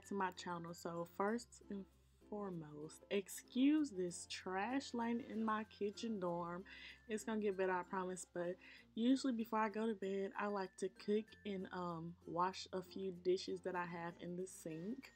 back to my channel. So first and foremost, excuse this trash laying in my kitchen dorm. It's gonna get better, I promise. But usually before I go to bed, I like to cook and um, wash a few dishes that I have in the sink.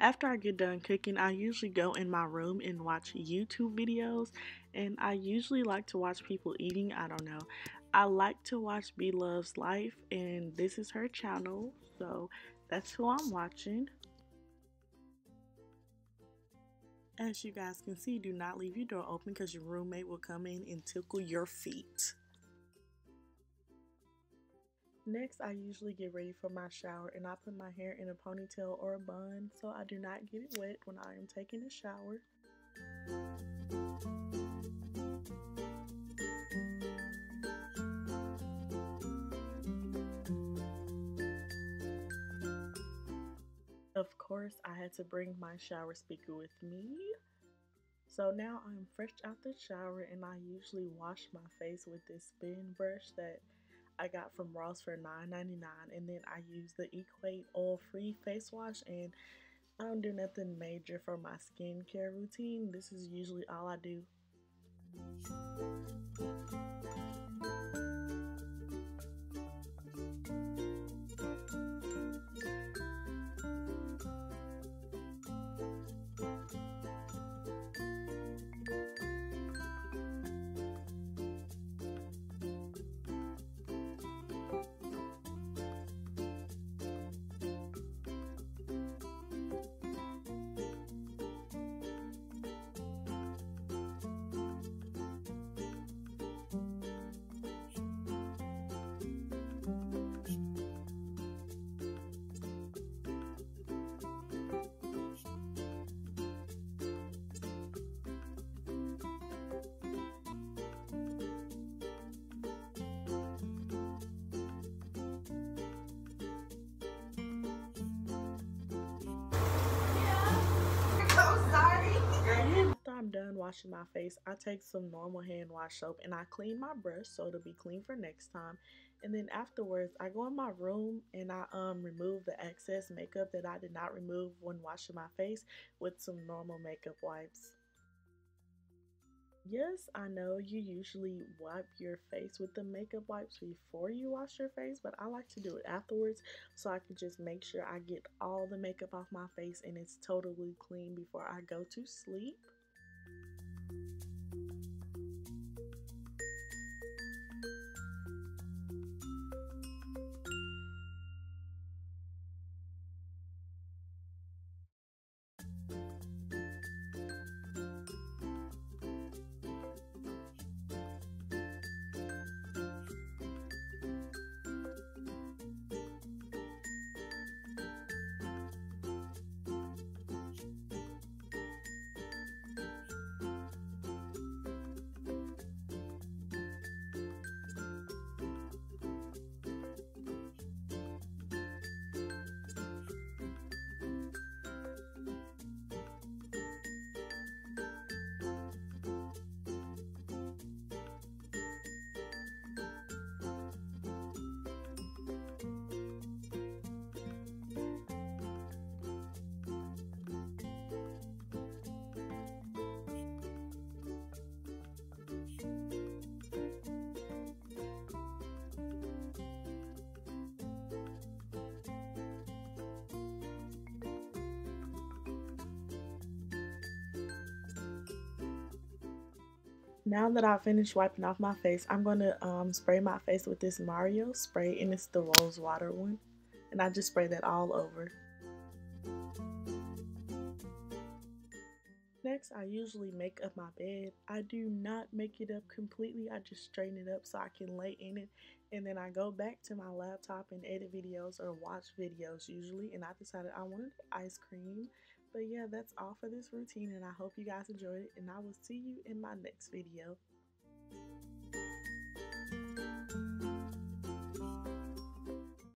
After I get done cooking, I usually go in my room and watch YouTube videos. And I usually like to watch people eating. I don't know. I like to watch Bloveslife, and this is her channel. So that's who I'm watching. As you guys can see, do not leave your door open because your roommate will come in and tickle your feet. Next, I usually get ready for my shower and I put my hair in a ponytail or a bun so I do not get it wet when I am taking a shower. Of course, I had to bring my shower speaker with me. So now I'm fresh out the shower and I usually wash my face with this spin brush that I got from Ross for $9.99 and then I use the Equate oil free face wash and I don't do nothing major for my skincare routine. This is usually all I do. Done washing my face, I take some normal hand wash soap and I clean my brush so it'll be clean for next time. And then afterwards, I go in my room and I um remove the excess makeup that I did not remove when washing my face with some normal makeup wipes. Yes, I know you usually wipe your face with the makeup wipes before you wash your face, but I like to do it afterwards so I can just make sure I get all the makeup off my face and it's totally clean before I go to sleep. Now that I've finished wiping off my face, I'm going to um, spray my face with this Mario spray, and it's the rose water one. And I just spray that all over. Next, I usually make up my bed. I do not make it up completely. I just straighten it up so I can lay in it. And then I go back to my laptop and edit videos or watch videos usually. And I decided I wanted ice cream. But yeah, that's all for this routine and I hope you guys enjoyed it and I will see you in my next video.